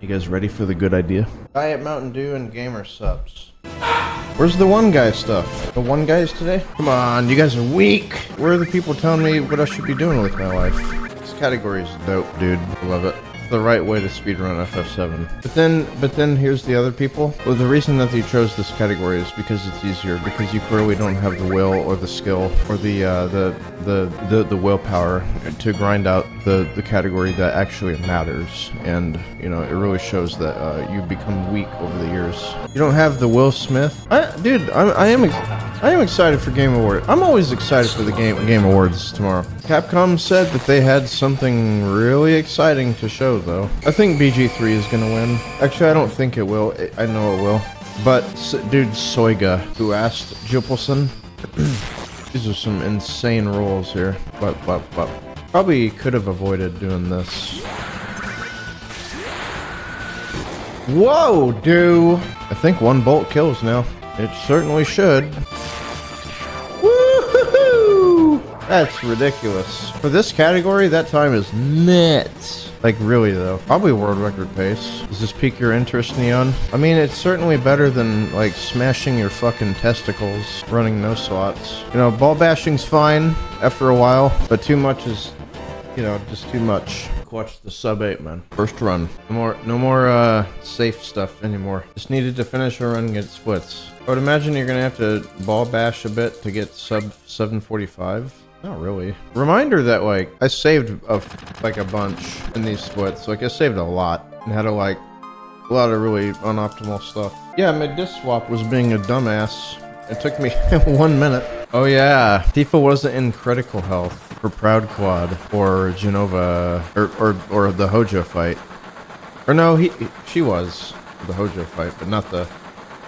You guys ready for the good idea? Diet Mountain Dew and gamer subs. Where's the one guy stuff? The one guys today? Come on, you guys are weak. Where are the people telling me what I should be doing with my life? This category is dope, dude. Love it the right way to speedrun FF7. But then, but then here's the other people. Well, the reason that they chose this category is because it's easier. Because you clearly don't have the will or the skill or the uh, the, the the the willpower to grind out the the category that actually matters. And you know, it really shows that uh, you become weak over the years. You don't have the Will Smith. I, dude, I, I am. I am excited for Game Awards. I'm always excited for the Game Game Awards tomorrow. Capcom said that they had something really exciting to show, though. I think BG3 is gonna win. Actually, I don't think it will. I know it will. But, dude, Soiga, who asked Jupelson, these are some insane rolls here. But, but, but, probably could have avoided doing this. Whoa, dude! I think one bolt kills now. It certainly should. That's ridiculous. For this category, that time is nuts. Like, really, though. Probably world record pace. Does this pique your interest, Neon? I mean, it's certainly better than, like, smashing your fucking testicles running no slots. You know, ball bashing's fine after a while, but too much is, you know, just too much watch the sub 8, man. First run. No more, no more uh, safe stuff anymore. Just needed to finish a run and get splits. I would imagine you're gonna have to ball bash a bit to get sub 745. Not really. Reminder that like I saved a, like a bunch in these splits. Like I saved a lot and had a like a lot of really unoptimal stuff. Yeah, my disc swap was being a dumbass. It took me one minute. Oh yeah, Tifa wasn't in critical health for Proud Clod or Jenova or, or or the Hojo fight. Or no, he she was the Hojo fight, but not the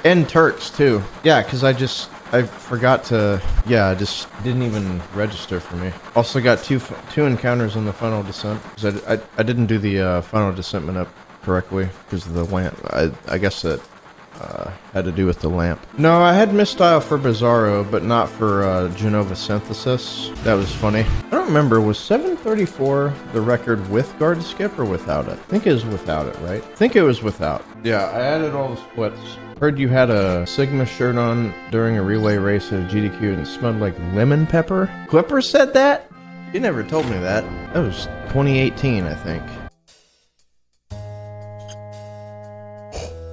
and Turks too. Yeah, because I just I forgot to yeah, I just didn't even register for me. Also got two two encounters on the final descent because I, I, I didn't do the uh, final descent up correctly because of the lamp. I I guess that uh, had to do with the lamp. No, I had Mystile for Bizarro, but not for uh, Jenova Synthesis. That was funny. I don't remember, was 734 the record with guard skip or without it? I think it was without it, right? I think it was without. Yeah, I added all the splits. Heard you had a Sigma shirt on during a relay race at GDQ and smelled like lemon pepper. Clipper said that? You never told me that. That was 2018, I think.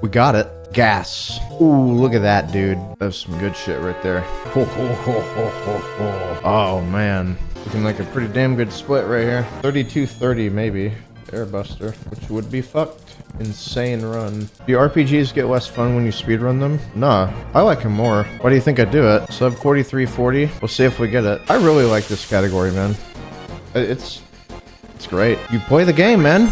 We got it. Gas. Ooh, look at that, dude. That's some good shit right there. Oh, man. Looking like a pretty damn good split right here. 32-30, maybe. Airbuster, which would be fucked. Insane run. Do RPGs get less fun when you speedrun them? Nah, I like them more. Why do you think I do it? Sub 4340? We'll see if we get it. I really like this category, man. It's... It's great. You play the game, man.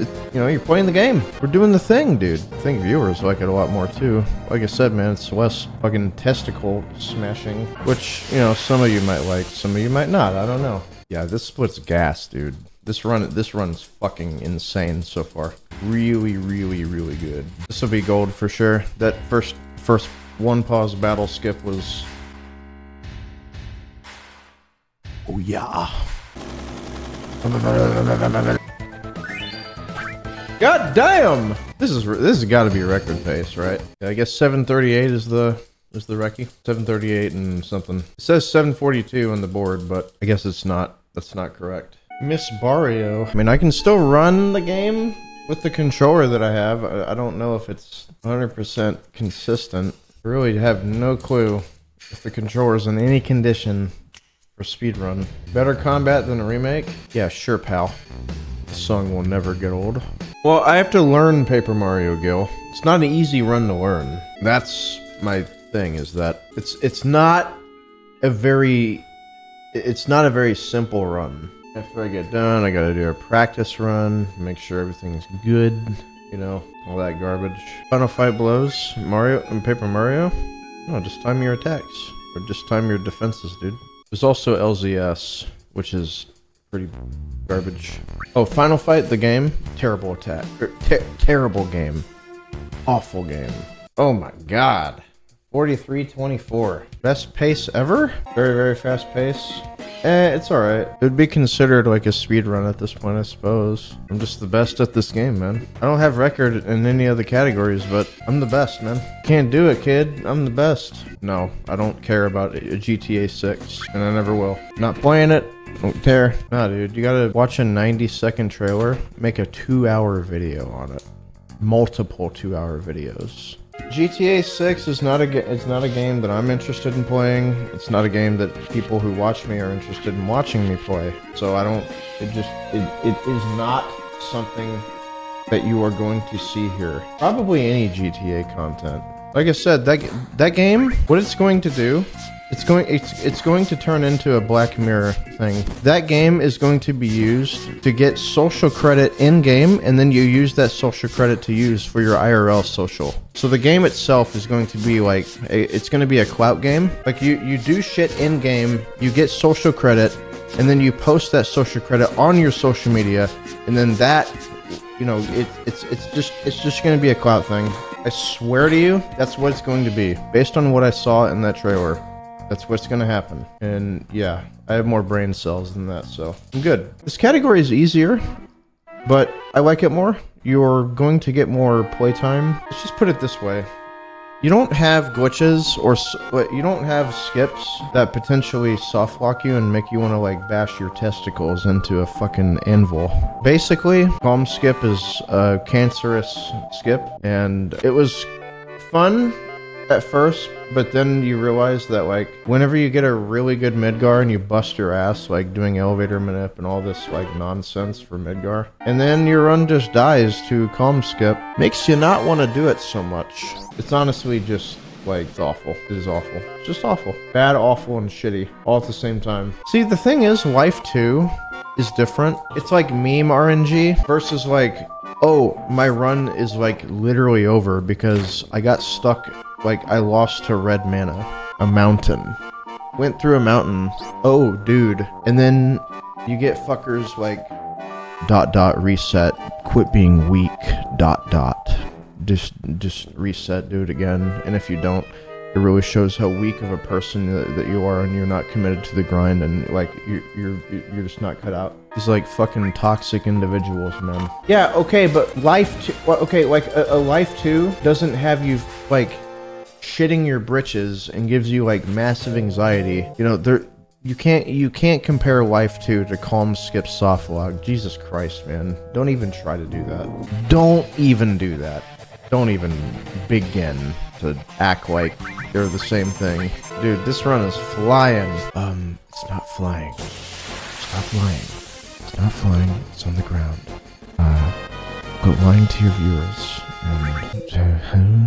It, you know, you're playing the game. We're doing the thing, dude. I think viewers like it a lot more too. Like I said, man, it's less fucking testicle smashing, which, you know, some of you might like, some of you might not. I don't know. Yeah, this splits gas, dude. This run, this run's fucking insane so far. Really, really, really good. This will be gold for sure. That first, first one pause battle skip was. Oh yeah. God damn! This is this has got to be record pace, right? I guess 738 is the is the recce. 738 and something. It says 742 on the board, but I guess it's not. That's not correct. Miss Barrio. I mean, I can still run the game with the controller that I have. I, I don't know if it's 100% consistent. I really have no clue if the controller's in any condition for speedrun. Better combat than a remake? Yeah, sure, pal. This song will never get old. Well, I have to learn Paper Mario Gil. It's not an easy run to learn. That's my thing is that it's it's not a very it's not a very simple run. After I get done, I gotta do a practice run, make sure everything's good, you know, all that garbage. Final fight blows, Mario and Paper Mario. No, just time your attacks. Or just time your defenses, dude. There's also LZS, which is pretty garbage. Oh, Final Fight, the game? Terrible attack. Er, ter terrible game. Awful game. Oh my god. 43-24. Best pace ever? Very, very fast pace. Eh, it's alright. It would be considered like a speed run at this point, I suppose. I'm just the best at this game, man. I don't have record in any other categories, but I'm the best, man. Can't do it, kid. I'm the best. No, I don't care about a GTA 6, and I never will. Not playing it. Don't care. Nah, dude, you gotta watch a 90 second trailer, make a two hour video on it. Multiple two hour videos. GTA 6 is not a it's not a game that I'm interested in playing. It's not a game that people who watch me are interested in watching me play. So I don't it just it, it is not something that you are going to see here. Probably any GTA content. Like I said, that that game, what it's going to do, it's going it's it's going to turn into a Black Mirror thing. That game is going to be used to get social credit in game, and then you use that social credit to use for your IRL social. So the game itself is going to be like it's going to be a clout game. Like you you do shit in game, you get social credit, and then you post that social credit on your social media, and then that you know, it, it's it's just it's just going to be a clout thing. I swear to you, that's what it's going to be. Based on what I saw in that trailer, that's what's going to happen. And yeah, I have more brain cells than that, so I'm good. This category is easier, but I like it more. You're going to get more playtime. Let's just put it this way. You don't have glitches or uh, you don't have skips that potentially soft lock you and make you want to like bash your testicles into a fucking anvil. Basically, Kalm Skip is a cancerous skip, and it was fun at first, but then you realize that like whenever you get a really good Midgar and you bust your ass like doing elevator manip and all this like nonsense for Midgar, and then your run just dies to Kalm skip, makes you not want to do it so much. It's honestly just like awful. It is awful. It's just awful. Bad, awful, and shitty all at the same time. See, the thing is, Life 2 is different. It's like meme RNG versus like, oh, my run is like literally over because I got stuck, like I lost to red mana, a mountain. Went through a mountain. Oh, dude. And then you get fuckers like dot dot reset, quit being weak, dot dot. Just just reset, do it again. And if you don't, it really shows how weak of a person that, you are and you're not committed to the grind and like you're you're you're just not cut out. These like fucking toxic individuals man. Yeah okay but life two, well, okay like a, a life 2 doesn't have you like shitting your britches and gives you like massive anxiety. You know there you can't you can't compare life 2 to Kalm skip soft lock. Jesus christ man. Don't even try to do that. Don't even do that. Don't even begin to act like they're the same thing. Dude, this run is flying. Um, it's not flying. Stop lying. It's not flying. It's on the ground. Uh, quit lying to your viewers. And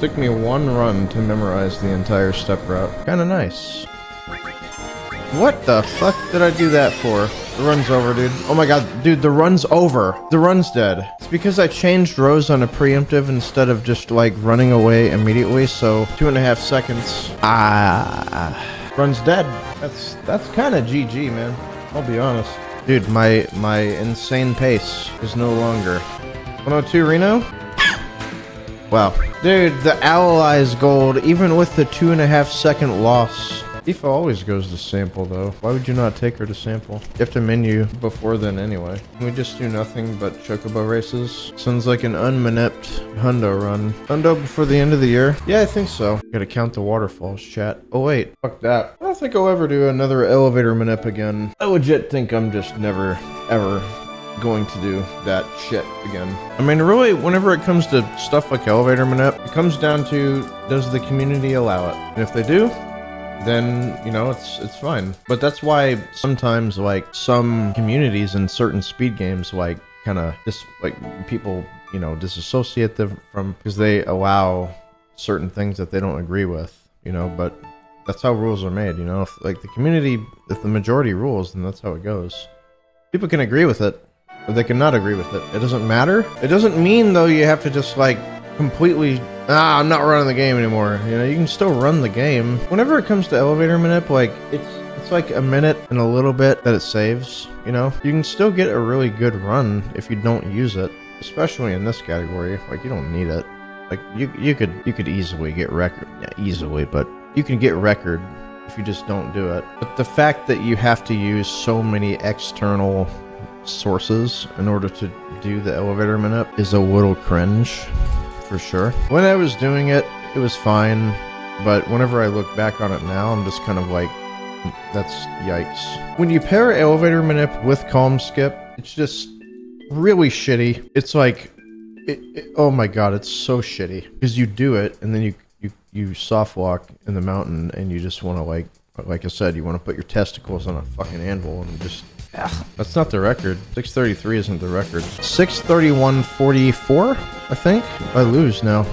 took me one run to memorize the entire step route. Kinda nice. What the fuck did I do that for? The run's over, dude. Oh my god, dude, the run's over. The run's dead. It's because I changed rows on a preemptive instead of just like running away immediately, so two and a half seconds. Ah. Run's dead. That's that's kinda GG, man. I'll be honest. Dude, my my insane pace is no longer. 102 Reno? Wow. Dude, the Allies gold, even with the two and a half second loss. Tifa always goes to sample though. Why would you not take her to sample? You have to menu before then anyway. We just do nothing but chocobo races? Sounds like an unmanipped hundo run. Hundo before the end of the year? Yeah, I think so. Gotta count the waterfalls, chat. Oh wait, fuck that. I don't think I'll ever do another elevator manip again. I legit think I'm just never, ever going to do that shit again. I mean, really, whenever it comes to stuff like elevator manip, it comes down to does the community allow it? And if they do, then you know it's it's fine. But that's why sometimes like some communities in certain speed games like kind of just like people you know disassociate them from because they allow certain things that they don't agree with. You know, but that's how rules are made. You know, if like the community, if the majority rules, then that's how it goes. People can agree with it, or they cannot agree with it. It doesn't matter. It doesn't mean though you have to just like completely ah I'm not running the game anymore. You know, you can still run the game. Whenever it comes to elevator manip, like it's it's like a minute and a little bit that it saves, you know? You can still get a really good run if you don't use it, especially in this category. Like you don't need it. Like you you could you could easily get record yeah, easily, but you can get record if you just don't do it. But the fact that you have to use so many external sources in order to do the elevator manip is a little cringe, for sure. When I was doing it, it was fine, but whenever I look back on it now, I'm just kind of like, that's yikes. When you pair elevator manip with Kalm skip, it's just really shitty. It's like, it, it, oh my god, it's so shitty because you do it and then you you you soft walk in the mountain and you just want to like like I said, you want to put your testicles on a fucking anvil and just. Ugh. That's not the record. 633 isn't the record. 631.44, I think. I lose now.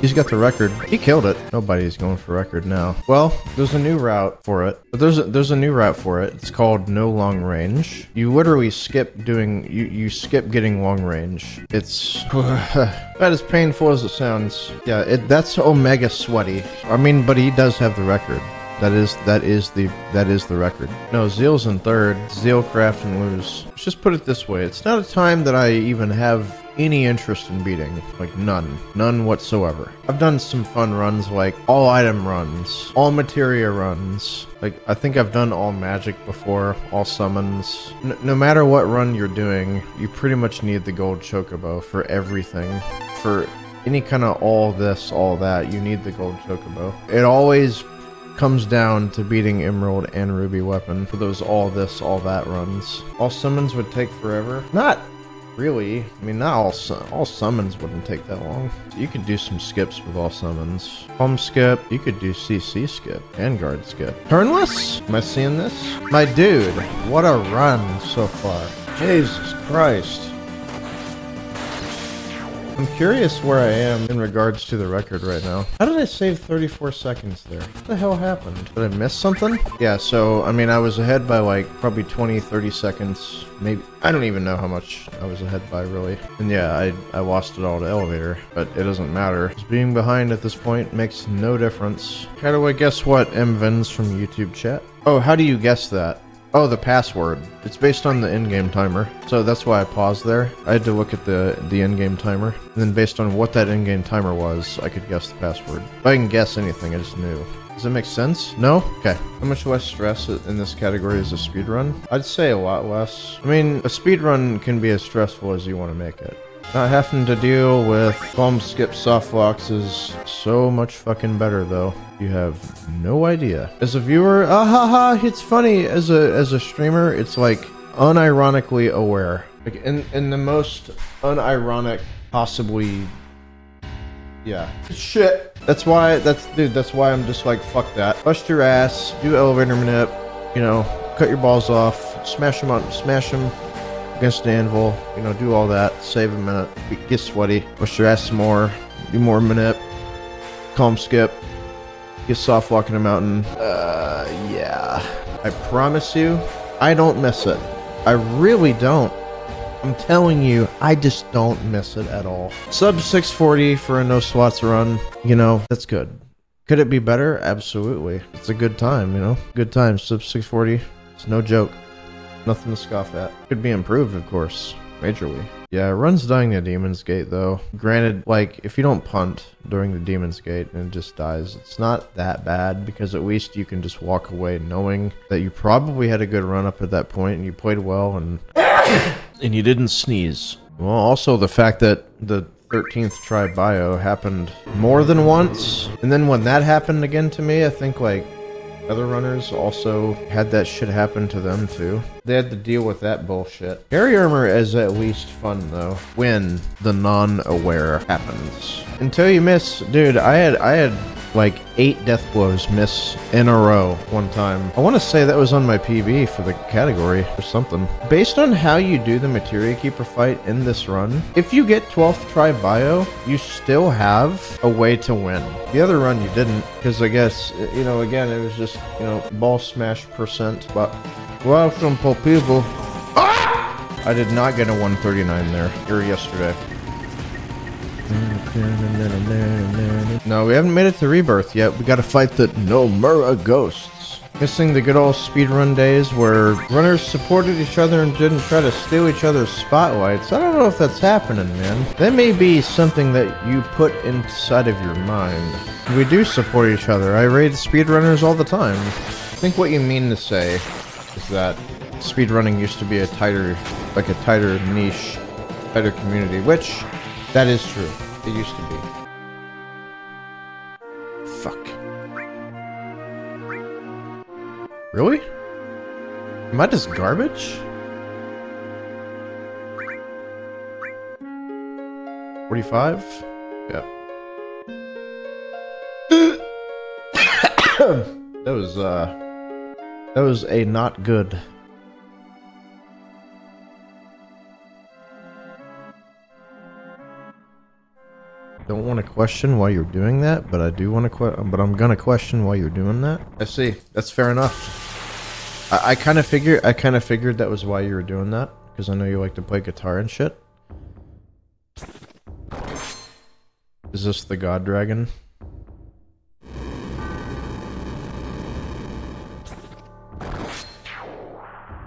He's got the record. He killed it. Nobody's going for record now. Well, there's a new route for it. But there's a, there's a new route for it. It's called no long range. You literally skip doing you you skip getting long range. It's about as painful as it sounds. Yeah, it that's Omega sweaty. I mean, but he does have the record. That is that is the that is the record. No, Zeal's in third. Zeal, Craft, and lose. Let's just put it this way: it's not a time that I even have any interest in beating. Like none, none whatsoever. I've done some fun runs, like all item runs, all materia runs. Like I think I've done all magic before, all summons. N no matter what run you're doing, you pretty much need the gold chocobo for everything. For any kind of all this, all that, you need the gold chocobo. It always comes down to beating Emerald and Ruby Weapon for those all this, all that runs. All summons would take forever. Not really. I mean, not all all summons wouldn't take that long. You could do some skips with all summons. Home skip. You could do CC skip and guard skip. Turnless? Am I seeing this? My dude, what a run so far. Jesus Christ. I'm curious where I am in regards to the record right now. How did I save 34 seconds there? What the hell happened? Did I miss something? Yeah, so, I mean, I was ahead by like probably 20, 30 seconds. Maybe, I don't even know how much I was ahead by really. And yeah, I, I lost it all to elevator, but it doesn't matter. Just being behind at this point makes no difference. How do I guess what M. Vins from YouTube chat? Oh, how do you guess that? Oh, the password. It's based on the in-game timer, so that's why I paused there. I had to look at the the in-game timer, and then based on what that in-game timer was, I could guess the password. If I can guess anything, I just knew. Does that make sense? No? Okay. How much less stress in this category is a speedrun? I'd say a lot less. I mean, a speedrun can be as stressful as you want to make it. Not having to deal with bomb skip soft locks is so much fucking better though. You have no idea. As a viewer, ah ha it's funny. As a as a streamer, it's like unironically aware. Like in in the most unironic possibly yeah. Shit. That's why that's dude, that's why I'm just like fuck that. Bust your ass, do elevator manip, you know, cut your balls off, smash them on smash them against the anvil, you know, do all that, save a minute, get sweaty, push your ass more, do more manip, Kalm skip, get soft walking a mountain. Uh, yeah. I promise you, I don't miss it. I really don't. I'm telling you, I just don't miss it at all. Sub 640 for a no slots run, you know, that's good. Could it be better? Absolutely. It's a good time, you know? Good time. Sub 640. It's no joke. Nothing to scoff at. Could be improved, of course, majorly. Yeah, runs dying to Demon's Gate, though. Granted, like, if you don't punt during the Demon's Gate and it just dies, it's not that bad, because at least you can just walk away knowing that you probably had a good run up at that point and you played well and... and you didn't sneeze. Well, also the fact that the 13th try bio happened more than once. And then when that happened again to me, I think, like, other runners also had that shit happen to them too. They had to deal with that bullshit. Harry armor is at least fun though, when the non-aware happens. Until you miss, dude, I had I had like eight death blows miss in a row one time. I want to say that was on my PB for the category or something. Based on how you do the Materia Keeper fight in this run, if you get 12th try bio, you still have a way to win. The other run you didn't, because I guess, you know, again, it was just, you know, ball smash percent, but welcome, people. Ah! I did not get a 139 there, or yesterday. No, we haven't made it to Rebirth yet. We gotta fight the Nomura ghosts. Missing the good old speedrun days where runners supported each other and didn't try to steal each other's spotlights. I don't know if that's happening, man. That may be something that you put inside of your mind. We do support each other. I raid speedrunners all the time. I think what you mean to say is that speedrunning used to be a tighter, like a tighter niche, tighter community, which that is true. It used to be. Fuck. Really? Am I just garbage? Forty-five? Yeah. that was uh that was a not good. Don't want to question why you're doing that, but I do want to que- but I'm gonna question why you're doing that. I see. That's fair enough. I, I kind of figured I kind of figured that was why you were doing that because I know you like to play guitar and shit. Is this the God Dragon?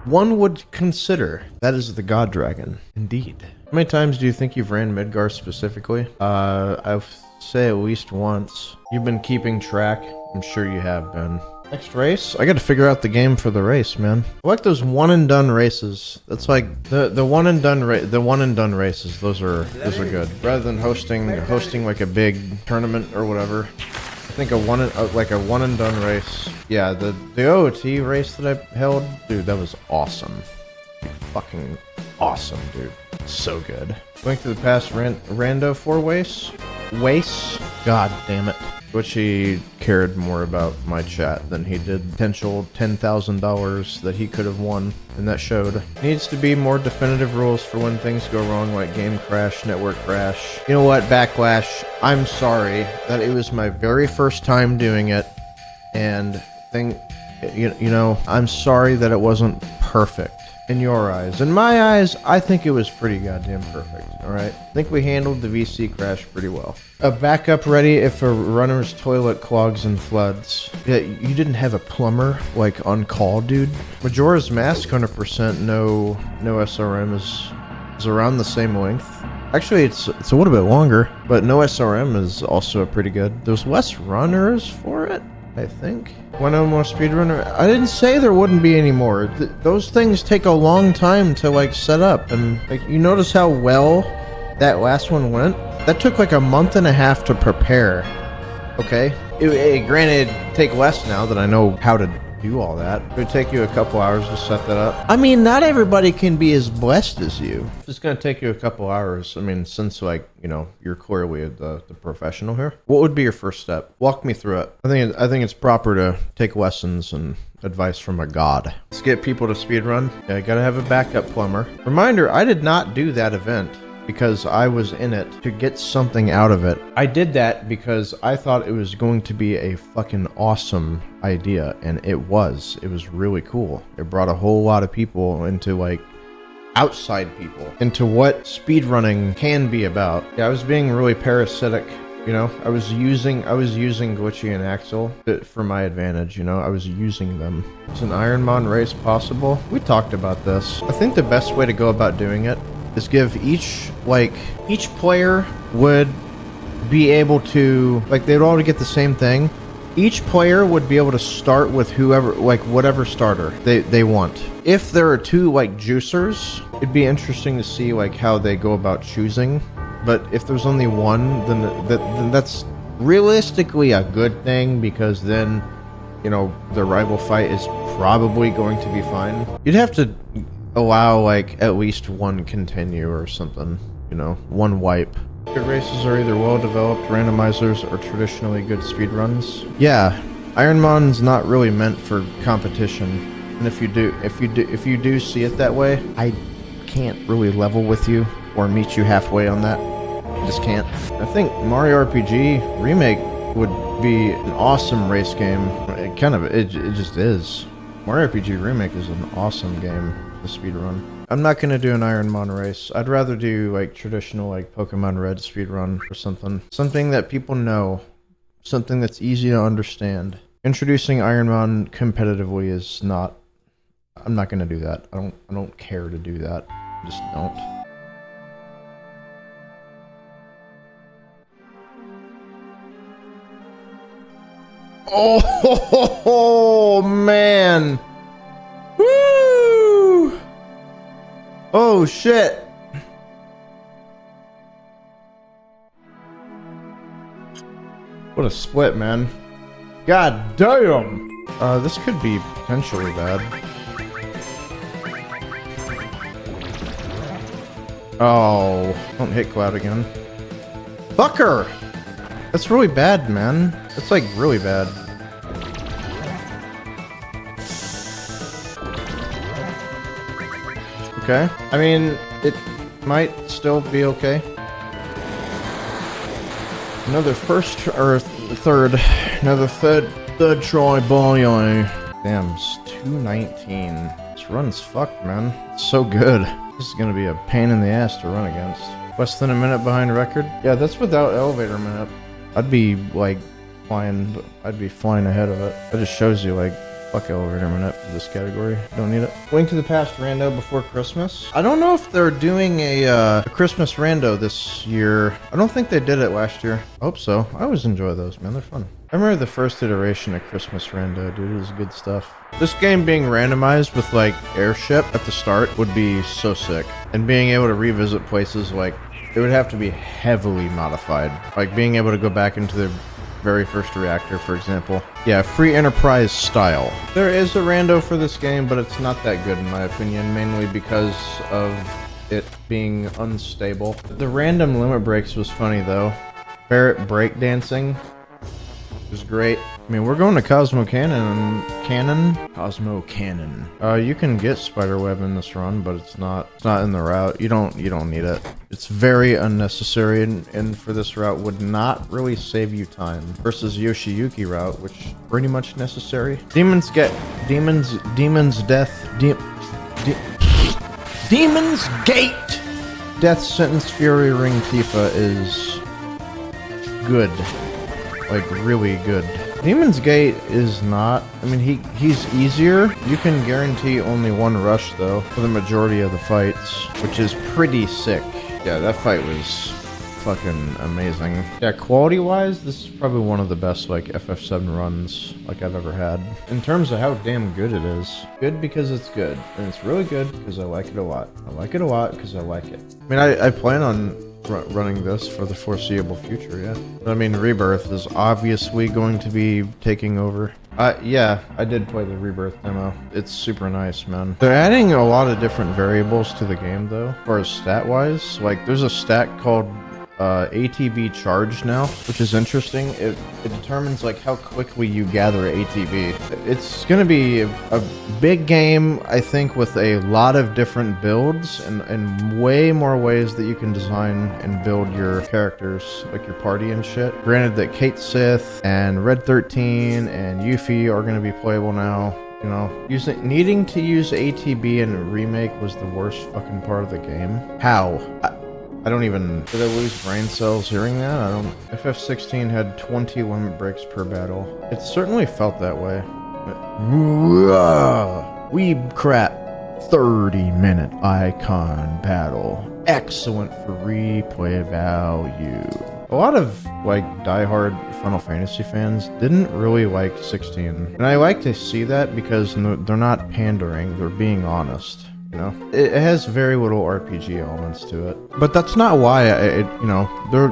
One would consider that is the God Dragon. Indeed. How many times do you think you've ran Midgar specifically? Uh, I'd say at least once. You've been keeping track. I'm sure you have been. Next race? I gotta figure out the game for the race, man. I like those one and done races. That's like the the one and done ra- the one and done races. Those are those are good. Rather than hosting hosting like a big tournament or whatever. I think a one and, like a one and done race. Yeah, the the OOT race that I held, dude, that was awesome. Fucking awesome, dude. So good. Going through the past ran, rando four ways. Waste. God damn it. Which he cared more about my chat than he did potential ten thousand dollars that he could have won, and that showed. Needs to be more definitive rules for when things go wrong, like game crash, network crash. You know what, Backlash? I'm sorry that it was my very first time doing it, and thing, you, you know, I'm sorry that it wasn't perfect in your eyes. In my eyes, I think it was pretty goddamn perfect. All right, I think we handled the VC crash pretty well. A backup ready if a runner's toilet clogs and floods. Yeah, you didn't have a plumber like on call, dude. Majora's Mask, hundred percent no no SRM is is around the same length. Actually, it's it's a little bit longer, but no SRM is also pretty good. There's less runners for it. I think. One more speedrunner. I didn't say there wouldn't be any more. Th- those things take a long time to like set up, and like you notice how well that last one went. That took like a month and a half to prepare. Okay. It, it, granted, take less now that I know how to do all that. It would take you a couple hours to set that up. I mean, not everybody can be as blessed as you. It's going to take you a couple hours. I mean, since like you know you're clearly the, the professional here. What would be your first step? Walk me through it. I think I think it's proper to take lessons and advice from a god. Let's get people to speedrun. Yeah, gotta have a backup plumber. Reminder: I did not do that event because I was in it to get something out of it. I did that because I thought it was going to be a fucking awesome idea, and it was. It was really cool. It brought a whole lot of people into like outside people into what speedrunning can be about. Yeah, I was being really parasitic. You know, I was using I was using Glitchy and Axel for my advantage. You know, I was using them. Is an Ironmon race possible? We talked about this. I think the best way to go about doing it is give each like each player would be able to like they'd all get the same thing each player would be able to start with whoever like whatever starter they, they want if there are two like juicers it'd be interesting to see like how they go about choosing but if there's only one then, that, then that's realistically a good thing because then you know the rival fight is probably going to be fine you'd have to allow like at least one continue or something, you know, one wipe. Good races are either well developed randomizers or traditionally good speedruns. Yeah, Ironmon's not really meant for competition. And if you do if you do if you do see it that way, I can't really level with you or meet you halfway on that. Just can't. I think Mario RPG remake would be an awesome race game. It kind of it, it just is. Mario RPG remake is an awesome game the speed run. I'm not gonna do an Ironmon race. I'd rather do like traditional like Pokemon Red speed run or something. Something that people know. Something that's easy to understand. Introducing Ironmon competitively is not. I'm not gonna do that. I don't. I don't care to do that. Just don't. Oh, man. Woo! Oh shit. What a split, man. God damn! Uh, this could be potentially bad. Oh, don't hit Cloud again. Fucker! That's really bad, man. That's like really bad. Okay. I mean, it might still be okay. Another first or third, another third, third try by Damn, it's 219. This run's fucked, man. It's so good. This is gonna be a pain in the ass to run against. Less than a minute behind record? Yeah, that's without elevator manip. I'd be like flying, I'd be flying ahead of it. That just shows you like Fuck elevator manip for this category. Don't need it. Link to the past rando before Christmas. I don't know if they're doing a, uh, a Christmas rando this year. I don't think they did it last year. I hope so. I always enjoy those, man. They're fun. I remember the first iteration of Christmas Rando, dude. It was good stuff. This game being randomized with, like, airship at the start would be so sick. And being able to revisit places, like, it would have to be heavily modified. Like, being able to go back into the very first reactor, for example. Yeah, free enterprise style. There is a rando for this game, but it's not that good in my opinion, mainly because of it being unstable. The random limit breaks was funny though. Barret breakdancing was great. I mean, we're going to Cosmo Cannon. Cannon? Cosmo Cannon. Uh, you can get Spiderweb in this run, but it's not it's not in the route. You don't you don't need it. It's very unnecessary, and, and for this route would not really save you time. Versus Yoshiyuki route, which pretty much necessary. Demons get demons demons death de, de demons gate. Death sentence Fury Ring Tifa is good like really good. Demon's Gate is not. I mean, he he's easier. You can guarantee only one rush though for the majority of the fights, which is pretty sick. Yeah, that fight was fucking amazing. Yeah, quality-wise, this is probably one of the best like FF7 runs like I've ever had. In terms of how damn good it is. Good because it's good, and it's really good because I like it a lot. I like it a lot because I like it. I mean, I, I plan on running this for the foreseeable future, yeah. I mean, Rebirth is obviously going to be taking over. Uh, yeah, I did play the Rebirth demo. It's super nice, man. They're adding a lot of different variables to the game, though, as far as stat-wise. Like, there's a stat called uh, ATB charge now, which is interesting. It, it determines like how quickly you gather ATB. It's going to be a, a, big game, I think, with a lot of different builds and, and way more ways that you can design and build your characters, like your party and shit. Granted that Cait Sith and Red 13 and Yuffie are going to be playable now. You know, using needing to use ATB in a remake was the worst fucking part of the game. How? I, I don't even... Did I lose brain cells hearing that? I don't... FF16 had 20 limit breaks per battle. It certainly felt that way. Weeb crap. 30 minute Eikon battle. Excellent for replay value. A lot of, like, die-hard Final Fantasy fans didn't really like 16. And I like to see that because they're not pandering, they're being honest. You know, it, has very little RPG elements to it, but that's not why I, it, you know, there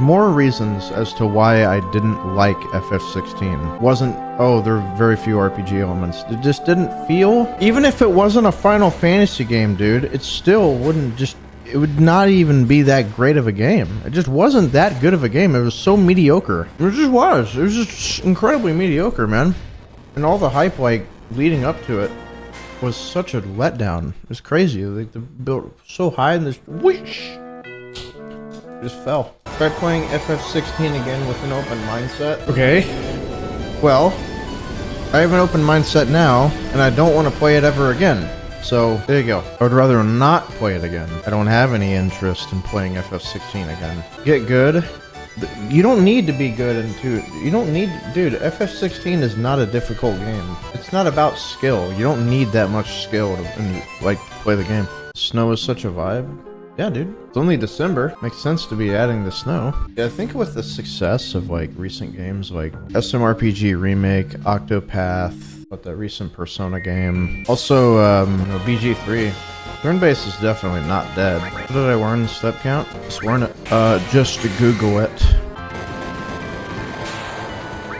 more reasons as to why I didn't like FF16. Wasn't oh, there are very few RPG elements. It just didn't feel. Even if it wasn't a Final Fantasy game, dude, it still wouldn't just it would not even be that great of a game. It just wasn't that good of a game. It was so mediocre. It just was. It was just incredibly mediocre, man. And all the hype, like, leading up to it, was such a letdown. It was crazy. Like the built so high and this whoosh just fell. Tried playing FF16 again with an open mindset. Okay. Well, I have an open mindset now, and I don't want to play it ever again. So, there you go. I would rather not play it again. I don't have any interest in playing FF16 again. Get good, You don't need to be good in two. You don't need, dude. FF16 is not a difficult game. It's not about skill. You don't need that much skill to like play the game. Snow is such a vibe. Yeah, dude. It's only December. Makes sense to be adding the snow. Yeah, I think with the success of like recent games like SMRPG Remake, Octopath, what that recent Persona game, also um, you know, BG3. Turn-based is definitely not dead. What did I warn step count? Just warn it. Uh, just to Google it.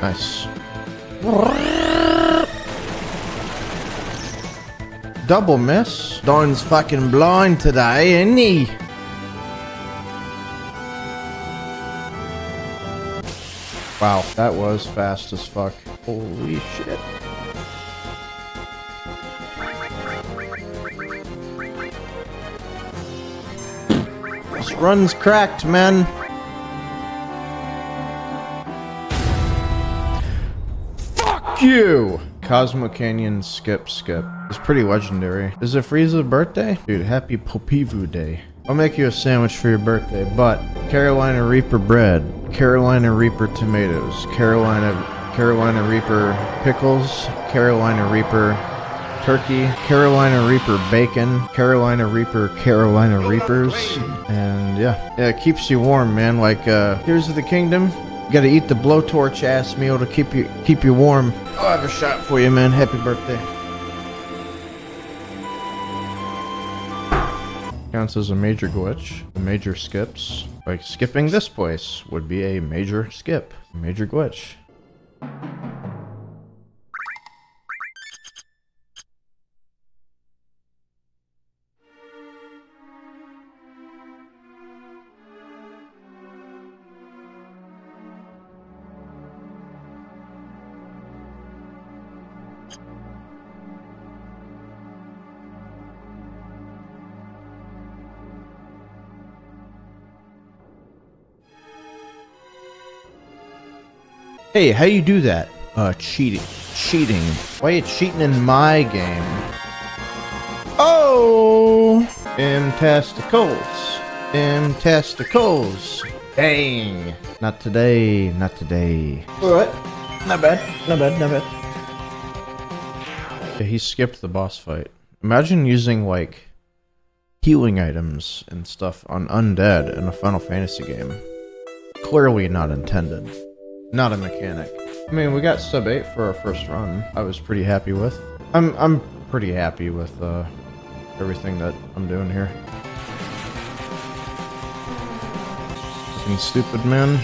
Nice. Double miss. Don's fucking blind today, isn't he? Wow, that was fast as fuck. Holy shit. Run's cracked, man. Fuck you! Cosmo Canyon Skip Skip. It's pretty legendary. Is it Frieza's birthday? Dude, happy Popivu Day. I'll make you a sandwich for your birthday, but Carolina Reaper bread, Carolina Reaper tomatoes, Carolina Carolina Reaper pickles, Carolina Reaper turkey, Carolina Reaper bacon, Carolina Reaper Carolina Reapers, and yeah, yeah, it keeps you warm, man. Like uh, here's the kingdom. You gotta eat the blowtorch ass meal to keep you keep you warm. I'll have a shot for you, man. Happy birthday. Counts as a major glitch. The major skips. Like skipping this place would be a major skip. Major glitch. Hey, how you do that? Uh, cheating. Cheating. Why you cheating in my game? Oh! M testicles. M testicles. Dang. Not today. Not today. Alright. Not bad. Not bad. Not bad. He skipped the boss fight. Imagine using, like, healing items and stuff on undead in a Final Fantasy game. Clearly not intended. Not a mechanic. I mean, we got sub 8 for our first run. I was pretty happy with. I'm I'm pretty happy with uh, everything that I'm doing here. Fucking stupid man.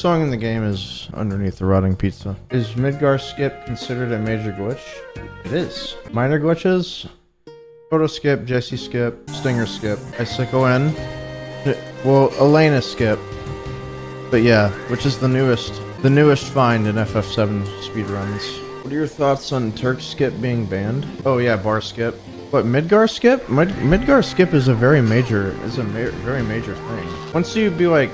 Song in the game is Underneath the Rotting Pizza. Is Midgar Skip considered a major glitch? It is. Minor glitches? Photo Skip, Jesse Skip, Stinger Skip, Icicle Inn Well, Elena Skip. But yeah, which is the newest, the newest find in FF7 speedruns. What are your thoughts on Turk Skip being banned? Oh yeah, Bar Skip. What Midgar Skip? Mid Midgar Skip is a very major, is a ma very major thing. Once you be like,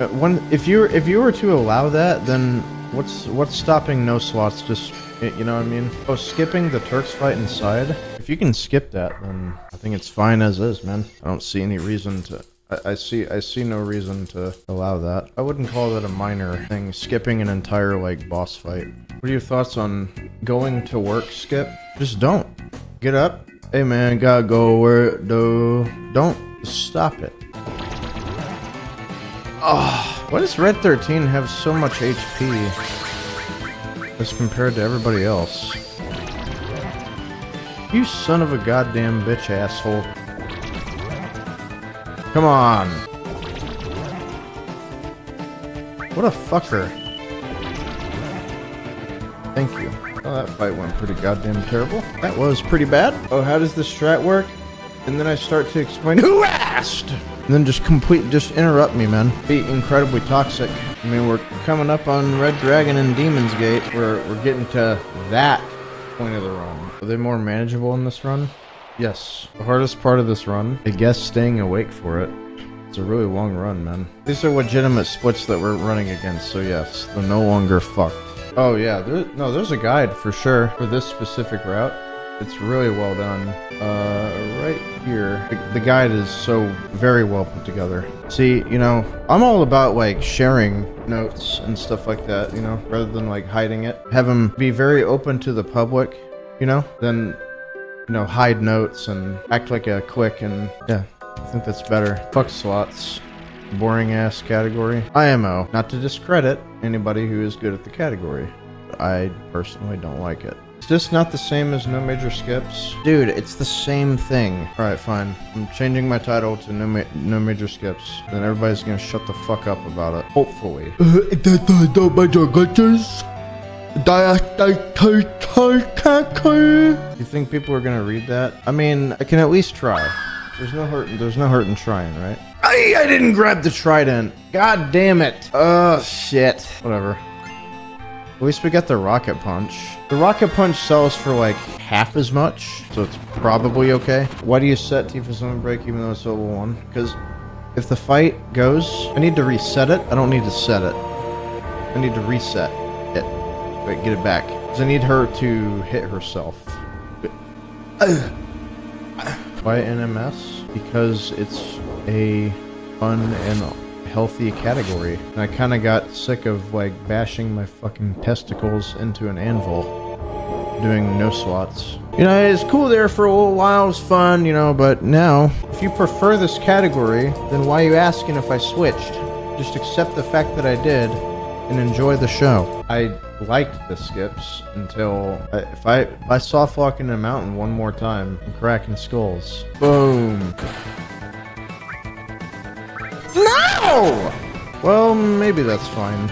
uh, if you if you were to allow that, then what's what's stopping no slots? Just you know what I mean? Oh, skipping the Turks fight inside. If you can skip that, then I think it's fine as is, man. I don't see any reason to. I, I see I see no reason to allow that. I wouldn't call that a minor thing. Skipping an entire like boss fight. What are your thoughts on going to work skip? Just don't. Get up. Hey man, gotta go where do don't stop it. Oh, why does Red 13 have so much HP as compared to everybody else? You son of a goddamn bitch asshole. Come on. What a fucker. Thank you. Oh, that fight went pretty goddamn terrible. That was pretty bad. Oh, how does this strat work? And then I start to explain, Who asked? And then just complete, just interrupt me, man. Be incredibly toxic. I mean, we're coming up on Red Dragon and Demon's Gate. We're, we're getting to that point of the run. Are they more manageable in this run? Yes. The hardest part of this run, I guess staying awake for it. It's a really long run, man. These are legitimate splits that we're running against, so yes, they're no longer fucked. Oh yeah, there, no, there's a guide for sure for this specific route. It's really well done. Uh, right here, the, the guide is so very well put together. See, you know, I'm all about like sharing notes and stuff like that, you know, rather than like hiding it. Have them be very open to the public, you know, then you know, hide notes and act like a click and yeah, I think that's better. Fuck slots. Boring ass category. IMO. Not to discredit anybody who is good at the category. I personally don't like it. It's just not the same as no major skips. Dude, it's the same thing. Alright, fine. I'm changing my title to no, ma no major skips. Then everybody's gonna shut the fuck up about it. Hopefully. no major glitches. You think people are gonna read that? I mean, I can at least try. There's no hurt. There's no hurt in trying, right? I I didn't grab the trident. God damn it. Oh shit. Whatever. At least we got the rocket punch. The rocket punch sells for like half as much, so it's probably okay. Why do you set Tifa's Limit Break even though it's level one? Because if the fight goes, I need to reset it. I don't need to set it. I need to reset it. Wait, get it back. Because I need her to hit herself. Why NMS? Because it's a fun and healthy category. And I kind of got sick of like bashing my fucking testicles into an anvil, doing no slots. You know, it's cool there for a little while, it was fun, you know, but now, if you prefer this category, then why are you asking if I switched? Just accept the fact that I did and enjoy the show. I liked the skips until I, if I if I saw Flock in a mountain one more time and cracking skulls. Boom. No! Well, maybe that's fine.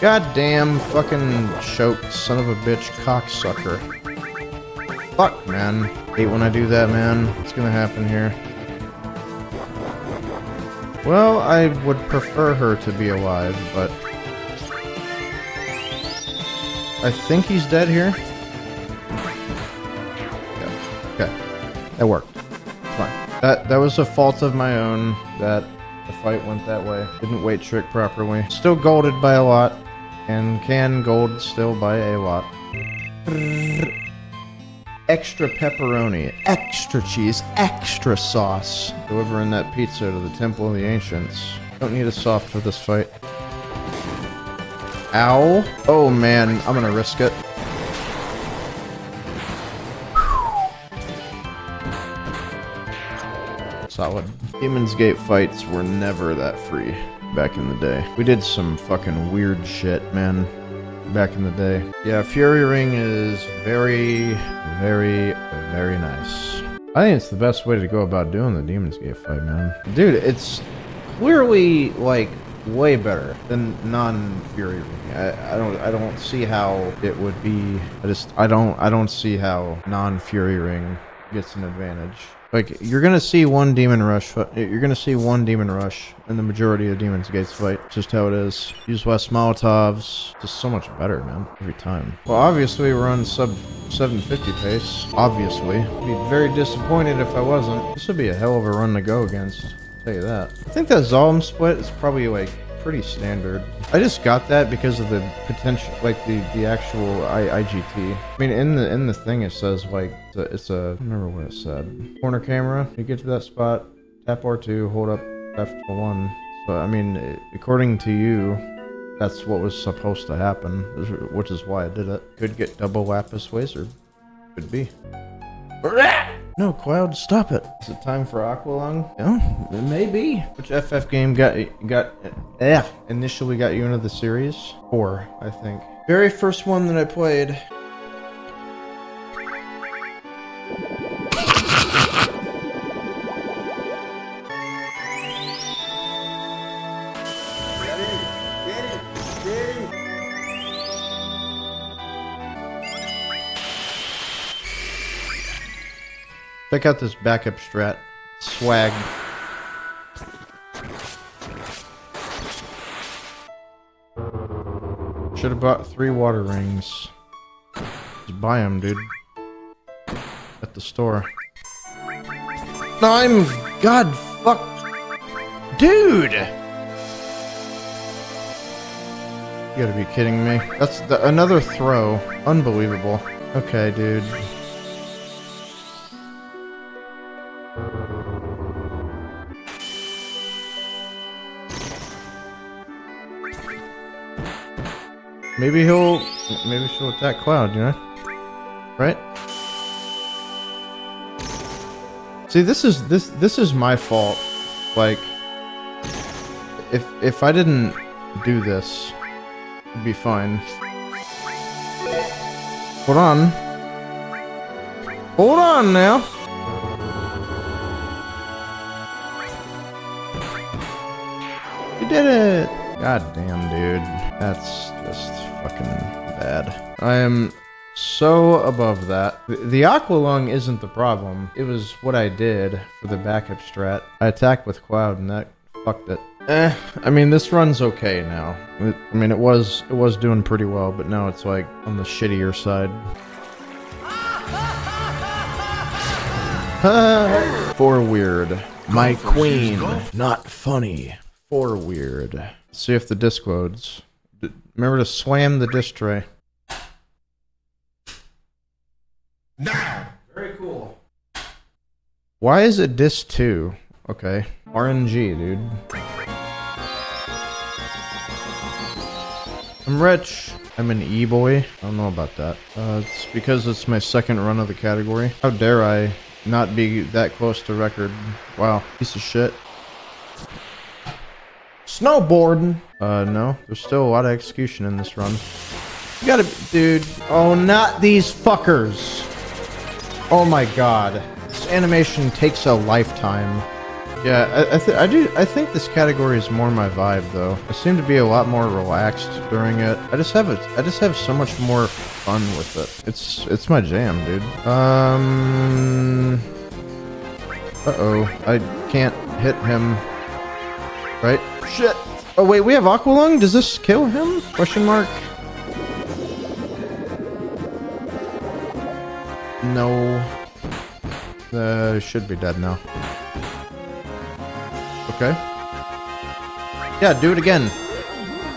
Goddamn fucking choke, son of a bitch, cocksucker. Fuck, man. Hate when I do that, man. What's gonna happen here? Well, I would prefer her to be alive, but... I think he's dead here. Yeah. Okay. That worked. Fine. That, that was a fault of my own that the fight went that way. Didn't wait trick properly. Still golded by a lot. And can gold still by a lot. Extra pepperoni, extra cheese, extra sauce. Delivering that pizza to the Temple of the Ancients. Don't need a soft for this fight. Ow. Oh man, I'm gonna risk it. Solid. Demon's Gate fights were never that free back in the day. We did some fucking weird shit, man, back in the day. Yeah, Fury Ring is very, very, very nice. I think it's the best way to go about doing the Demon's Gate fight, man. Dude, it's clearly, like, way better than non-Fury Ring. I, I don't I don't see how it would be. I just I don't I don't see how non-Fury Ring gets an advantage. Like you're gonna see one demon rush. You're gonna see one demon rush in the majority of Demon's Gates fight. Just how it is. Use West Molotovs. Just so much better, man. Every time. Well, obviously we're on sub 750 pace. Obviously, I'd be very disappointed if I wasn't. This would be a hell of a run to go against. I'll tell you that. I think that Zalm split is probably like pretty standard. I just got that because of the potential, like the the actual I, IGT. I mean, in the in the thing it says like it's a, it's a I remember what it said. Corner camera. You get to that spot, tap R2, hold up F1. So I mean, according to you, that's what was supposed to happen, which is why I did it. Could get double lapis wizard. Could be. No, Cloud, stop it. Is it time for Aqualung? Yeah, it may be. Which FF game got got yeah initially got you into the series? Four, I think. Very first one that I played. Check out this backup strat. Swag. Should have bought three water rings. Just buy them, dude. At the store. I'm... God fuck... Dude! You gotta be kidding me. That's the, another throw. Unbelievable. Okay, dude. Maybe he'll... Maybe she'll attack Cloud, you know? Right? See, this is this this is my fault. Like, if if I didn't do this, it'd be fine. Hold on. Hold on now. You did it. God damn, dude. That's just fucking bad. I am so above that. The, the Aqua Lung isn't the problem. It was what I did for the backup strat. I attacked with Cloud and that fucked it. Eh, I mean this run's okay now. It, I mean it was it was doing pretty well, but now it's like on the shittier side. For weird. My queen. Not funny. For weird. See if the disc loads. Remember to slam the disc tray. Now! Very cool. Why is it disc 2? Okay. RNG, dude. I'm rich. I'm an e-boy. I don't know about that. Uh, it's because it's my second run of the category. How dare I not be that close to record? Wow. Piece of shit. Snowboarding. Uh, no. There's still a lot of execution in this run. You gotta, dude. Oh, not these fuckers. Oh my god. This animation takes a lifetime. Yeah, I, I, th- I do. I think this category is more my vibe, though. I seem to be a lot more relaxed during it. I just have it. I just have so much more fun with it. It's it's my jam, dude. Um. Uh oh, I can't hit him. Right? Shit. Oh wait, we have Aqualung. Does this kill him? Question mark. No. Uh, should be dead now. Okay. Yeah, do it again.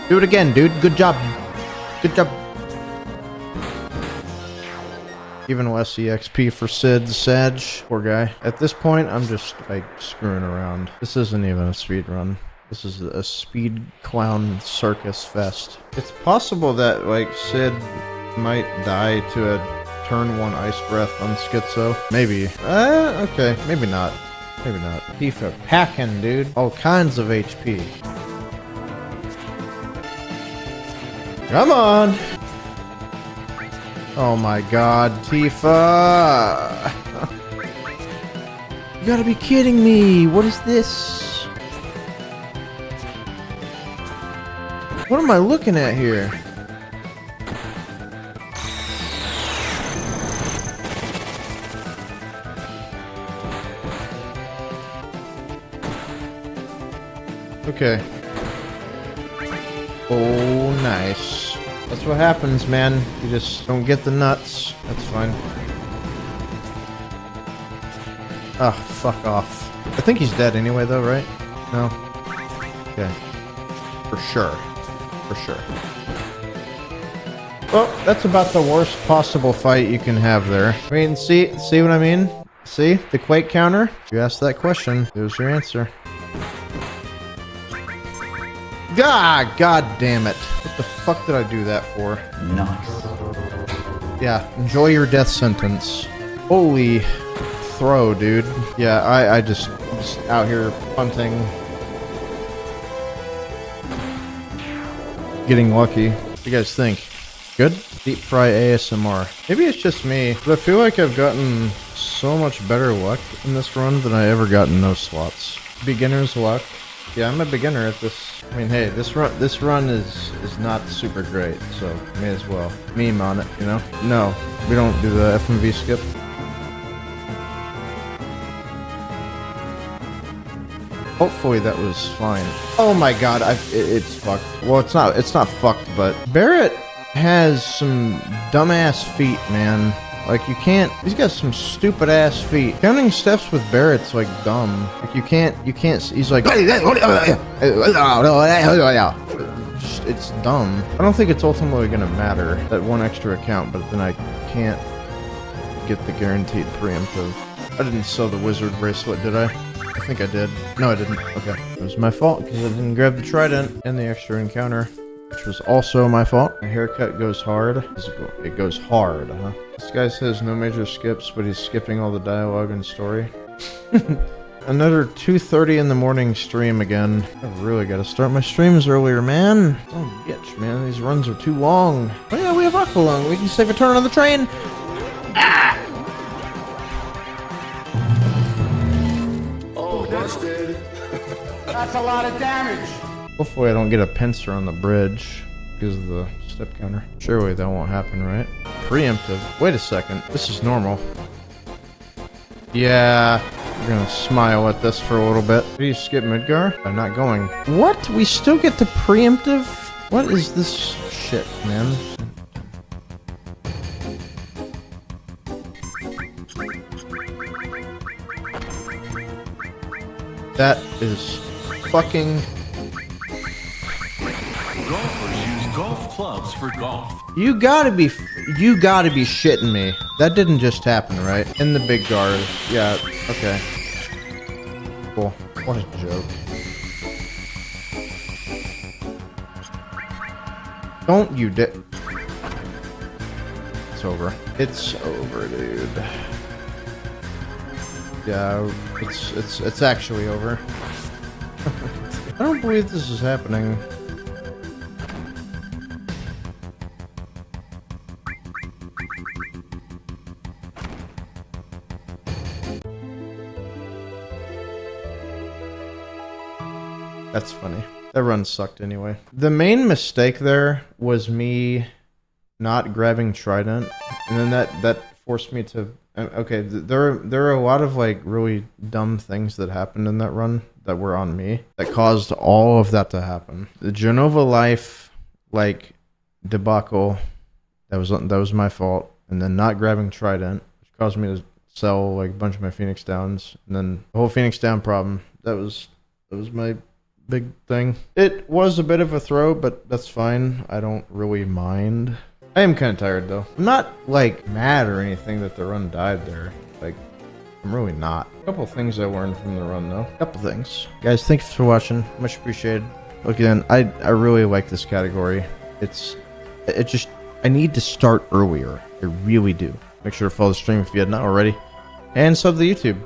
Do it again, dude. Good job. Good job. Even less EXP for Cid Sag. Poor guy. At this point, I'm just, like, screwing around. This isn't even a speed run. This is a speed clown circus fest. It's possible that, like, Cid might die to a turn one ice breath on Schizo. Maybe. Uh, okay. Maybe not. Maybe not. Tifa packing, dude. All kinds of HP. Come on! Oh my god, Tifa! you gotta be kidding me! What is this? What am I looking at here? Okay. Oh, nice. That's what happens, man. You just don't get the nuts. That's fine. Ah, fuck off. I think he's dead anyway, though, right? No? Okay. For sure. For sure. Well, that's about the worst possible fight you can have there. I mean, see, see what I mean? See? The Quake counter? You asked that question. There's your answer. God, god damn it. What the fuck did I do that for? Nice. Yeah, enjoy your death sentence. Holy throw, dude. Yeah, I, I just, just out here punting. Getting lucky. What do you guys think? Good? Deep fry ASMR. Maybe it's just me, but I feel like I've gotten so much better luck in this run than I ever got in no slots. Beginner's luck. Yeah, I'm a beginner at this. I mean, hey, this run this run is is not super great, so may as well meme on it, you know? No, we don't do the FMV skip. Hopefully that was fine. Oh my god, I, it, it's fucked. Well, it's not. It's not fucked, but Barret has some dumbass feet, man. Like you can't. He's got some stupid ass feet. Counting steps with Barret's like dumb. Like you can't. You can't. He's like. Just, it's dumb. I don't think it's ultimately gonna matter that one extra account, but then I can't get the guaranteed preemptive. I didn't sell the wizard bracelet, did I? I think I did. No, I didn't. Okay. It was my fault because I didn't grab the trident and the extra encounter, which was also my fault. My haircut goes hard. It goes hard, huh? This guy says no major skips, but he's skipping all the dialogue and story. Another 2.30 in the morning stream again. I really gotta start my streams earlier, man. Oh, bitch, man. These runs are too long. Oh, yeah, we have Aqualung. We can save a turn on the train. That's a lot of damage. Hopefully I don't get a pincer on the bridge because of the step counter. Surely that won't happen, right? Preemptive. Wait a second. This is normal. Yeah. We're gonna smile at this for a little bit. Do you skip Midgar? I'm not going. What? We still get the preemptive? What is this shit, man? That is fucking Golfers use golf clubs for golf. You gotta be, you gotta be shitting me. That didn't just happen, right? In the big guard. Yeah, okay. Cool. What a joke. Don't you di- It's over. It's over, dude. Yeah, it's, it's, it's actually over. I don't believe this is happening. That's funny. That run sucked anyway. The main mistake there was me not grabbing Trident, and then that that forced me to. Uh, Okay, there are, there are a lot of like really dumb things that happened in that run that were on me that caused all of that to happen. The Jenova Life like debacle that was that was my fault, and then not grabbing Trident, which caused me to sell like a bunch of my Phoenix Downs, and then the whole Phoenix Down problem. That was that was my big thing. It was a bit of a throw, but that's fine. I don't really mind. I am kind of tired though. I'm not like mad or anything that the run died there. Like, I'm really not. A couple things I learned from the run though. A couple things. Guys, thanks for watching. Much appreciated. Again, I I really like this category. It's it just I need to start earlier. I really do. Make sure to follow the stream if you had not already, and sub to the YouTube.